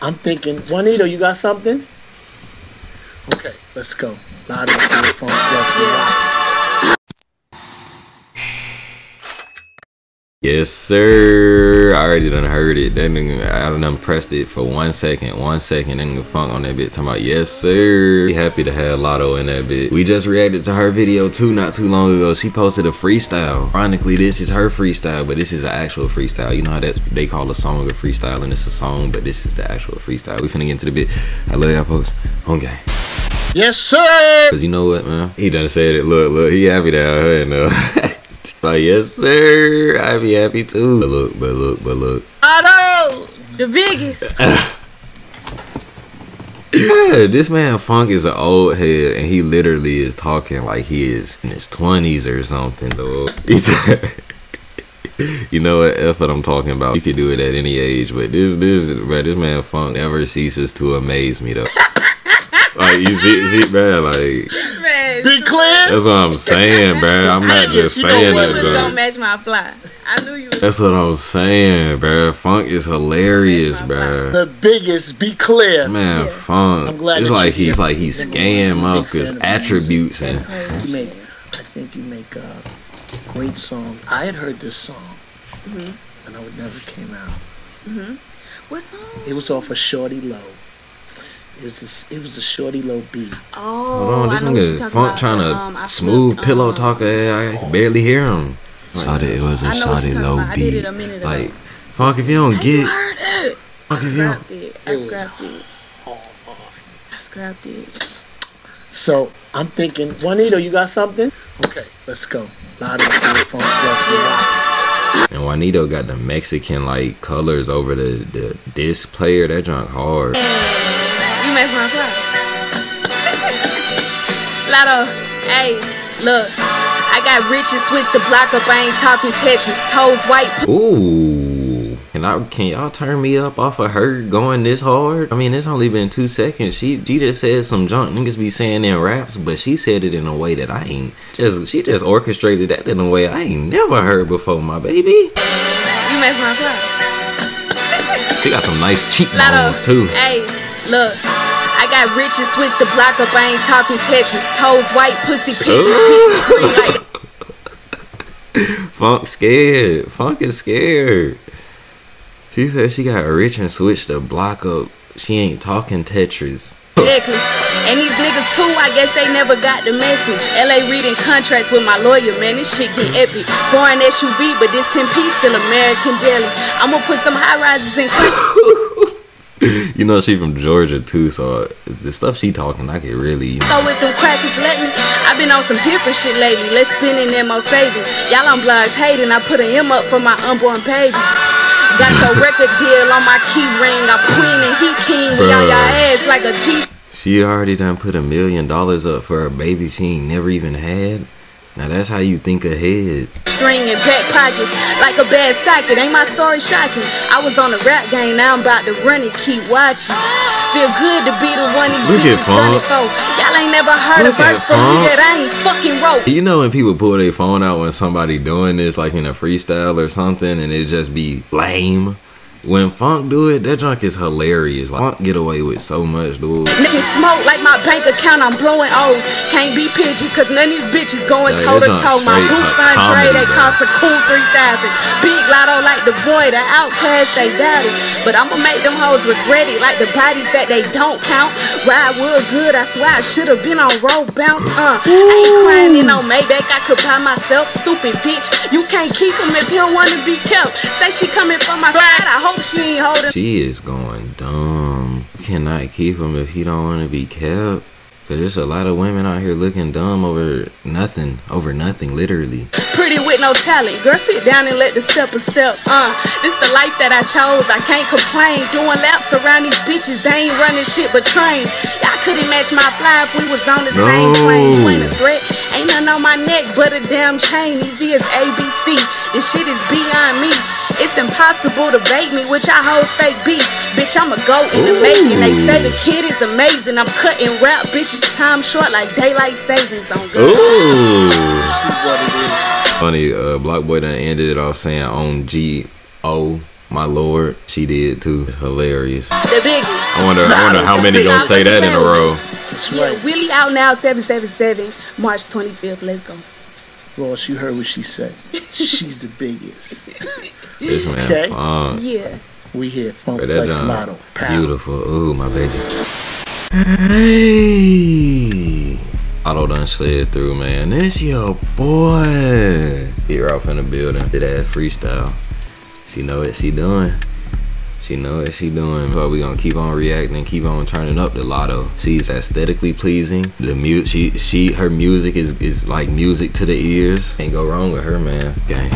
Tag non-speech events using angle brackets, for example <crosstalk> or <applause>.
I'm thinking, Juanito, you got something? Okay, let's go. Loud and Yes, sir. I already done heard it. That nigga, I done pressed it for one second, one second, and the funk on that bit talking about, yes, sir. Happy to have Latto in that bit. We just reacted to her video too, not too long ago. She posted a freestyle. Ironically, this is her freestyle, but this is an actual freestyle. You know how that they call a song a freestyle, and it's a song, but this is the actual freestyle. We finna get into the bit. I love y'all folks. Okay. Yes, sir. Cause you know what, man? He done said it. Look, look, he happy down here now. Like, yes, sir. I'd be happy too. But look, but look, but look. Otto, the biggest. <laughs> Yeah, this man Funk is an old head, and he literally is talking like he is in his twenties or something, though. <laughs> you know what? F what I'm talking about. You could do it at any age, but this, this, bro, this man Funk never ceases to amaze me, though. <laughs> like you see, see, bro, like Man, Be clear. that's what I'm saying, bro. I'm not just You saying what? that, don't though. match my fly. I knew you. That's what I'm saying, bro. Funk is hilarious, bro. The biggest, be clear. Man, Yeah. Funk. I'm glad It's like he's like he's scam up his attributes and You make, I think you make a great song. I had heard this song, Mm-hmm. and I would never came out. What song? It was off of Shorty Low. It was a, it was a Shorty Low beat. Oh, Hold on, this I know what you're nigga Funk about. trying to Um, smooth flipped, pillow um, talker. I can barely hear him. Shot it, it was a know what shot it low about. I did beat. it a minute ago. Like Funk, if you don't You get, heard it. Funk, I if you don't. scrapped it. I It was scrapped it. I scrapped it. So I'm thinking, Juanito, you got something? Okay, let's go. Loud and funk, flex. And Juanito got the Mexican like colors over the the disc player. That junk hard. Made my fly. Latto, hey, look. I got rich and switched the block up. I ain't talking Tetris. Toes white. Ooh. Can I can y'all turn me up off of her going this hard? I mean, it's only been two seconds. She she just said some junk niggas be saying in raps, but she said it in a way that I ain't just she just orchestrated that in a way I ain't never heard before, my baby. You made my fly. She got some nice cheekbones too. hey, look. Got rich and switched the block up. I ain't talking Tetris. Toes white, pussy pink. <laughs> Like Funk scared. Funk is scared. She said she got rich and switched the block up. She ain't talking Tetris. And these niggas too, I guess they never got the message. LA reading contracts with my lawyer, man. This shit get epic. Foreign SUV, but this 10 piece still American daily. I'ma put some high rises in. <laughs> <laughs> You know she from Georgia too, so the stuff she talking, I could really. Throw with them crackers, let me. I've been on some different shit lately. Let's spin in them more savings. Y'all on blogs hating. I put a M up for my unborn baby. Got your <laughs> record deal on my key ring. I'm queen and he king. We on y'all ass like a G. She already done put a million dollars up for a baby she ain't never even had. Now that's how you think ahead. string in back pockets like a bad socket. Ain't my story shocking? I was on the rap game, now I'm about to run it. Keep watching. Feel good to be the one these Look at bitches running Funk. for. Y'all ain't never heard Look a verse from me that I ain't fucking wrote. You know when people pull their phone out when somebody doing this, like in a freestyle or something, and it just be lame. When Funk do it, that junk is hilarious. Like, Funk get away with so much, dude. Niggas smoke like my bank account, I'm blowing O's. Can't be pigeon, cause none of these bitches going toe to you're toe. My straight boots co- on comedy, they cost a cool 3000 Big Latto like the boy, the outcast, they doubt it. But I'ma make them hoes regret it, like the bodies that they don't count. Ride wood good, I swear I should've been on road bounce. Uh, I ain't crying in no Maybach, I could buy myself. Stupid bitch, you can't keep him if you don't wanna be kept. Say she coming from my side, I hope she ain't holding. She is going dumb. You cannot keep him if he don't want to be kept. Cause there's a lot of women out here looking dumb over nothing, over nothing, literally. Pretty with no talent. Girl, sit down and let the step a step. Uh, this the life that I chose. I can't complain. Doing laps around these bitches. They ain't running shit but trains. Y'all couldn't match my fly if we was on the same No. plane. But a damn chain. Easy as ABC. This shit is beyond me. It's impossible to bait me, which I hold fake beef. Bitch, I'm a goat in the making. They say the kid is amazing. I'm cutting rap, bitches time short like daylight savings on good. Ooh. See what it is. Funny, uh, Block Boy done ended it off saying on G O My lord, she did too. It's hilarious. The biggest. I wonder, I wonder how many gonna say that in a row. Yeah. Willie out now, 777, March 25th. Let's go. Ross, you heard what she said. She's the biggest. This man, Okay. funk. Yeah. We here, Funk But that Flex John, Latto. Pow. beautiful. Ooh, my baby. Hey, Auto done slid through, man. This your boy. Here off in the building. Did that freestyle. She know what she doing. She know what she doing. So we gonna keep on reacting, keep on turning up the Latto. She's aesthetically pleasing. The mu she she her music is is like music to the ears. Can't go wrong with her, man. Gang.